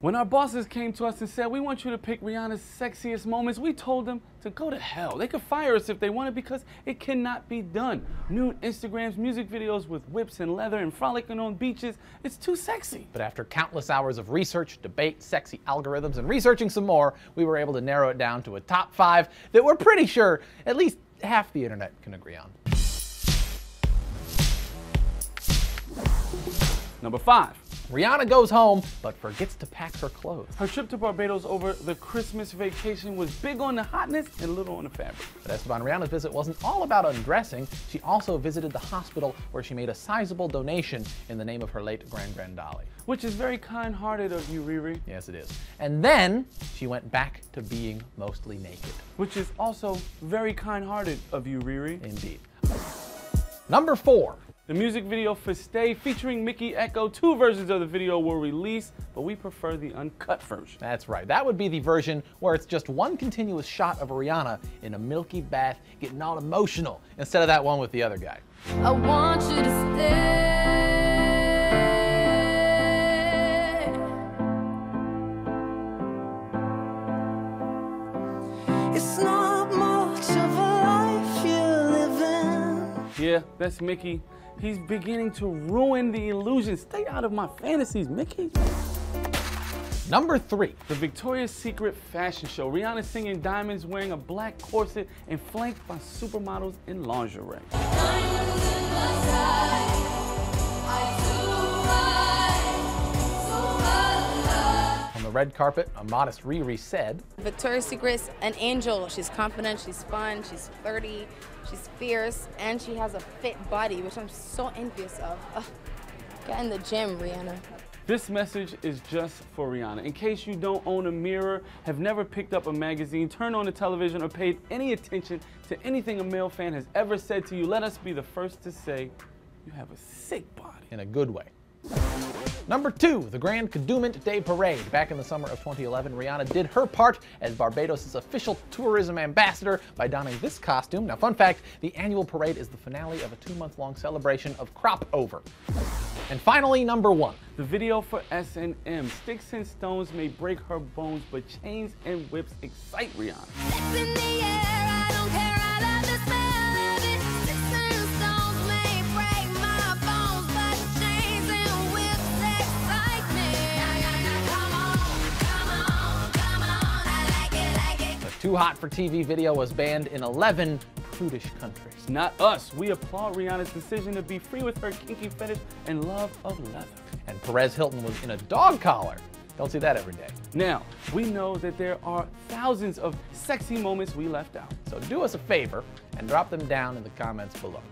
When our bosses came to us and said, we want you to pick Rihanna's sexiest moments, we told them to go to hell. They could fire us if they wanted because it cannot be done. Nude Instagrams, music videos with whips and leather and frolicking on beaches, it's too sexy. But after countless hours of research, debate, sexy algorithms, and researching some more, we were able to narrow it down to a top five that we're pretty sure at least half the internet can agree on. Number five. Rihanna goes home, but forgets to pack her clothes. Her trip to Barbados over the Christmas vacation was big on the hotness and little on the fabric. But Esteban, Rihanna's visit wasn't all about undressing. She also visited the hospital where she made a sizable donation in the name of her late grand-grand Dolly. Which is very kind-hearted of you, Riri. Yes, it is. And then she went back to being mostly naked. Which is also very kind-hearted of you, Riri. Indeed. Number four. The music video for Stay featuring Mikky Ekko, two versions of the video were released, but we prefer the uncut version. That's right. That would be the version where it's just one continuous shot of Rihanna in a milky bath getting all emotional instead of that one with the other guy. I want you to stay. Yeah, that's Mikky. He's beginning to ruin the illusion. Stay out of my fantasies, Mikky. Number three. The Victoria's Secret fashion show. Rihanna singing diamonds wearing a black corset and flanked by supermodels in lingerie. Red carpet, a modest Riri said, Victoria's Secret's an angel. She's confident, she's fun, she's flirty, she's fierce, and she has a fit body, which I'm so envious of. Ugh. Get in the gym, Rihanna. This message is just for Rihanna. In case you don't own a mirror, have never picked up a magazine, turned on the television, or paid any attention to anything a male fan has ever said to you, let us be the first to say you have a sick body. In a good way. Number two, the Grand Kadooment Day Parade. Back in the summer of 2011, Rihanna did her part as Barbados' official tourism ambassador by donning this costume. Now, fun fact, the annual parade is the finale of a two-month-long celebration of crop over. And finally, number one. The video for S&M. Sticks and stones may break her bones, but chains and whips excite Rihanna. Too Hot for TV video was banned in 11 prudish countries. Not us. We applaud Rihanna's decision to be free with her kinky fetish and love of leather. And Perez Hilton was in a dog collar. Don't see that every day. Now, we know that there are thousands of sexy moments we left out. So do us a favor and drop them down in the comments below.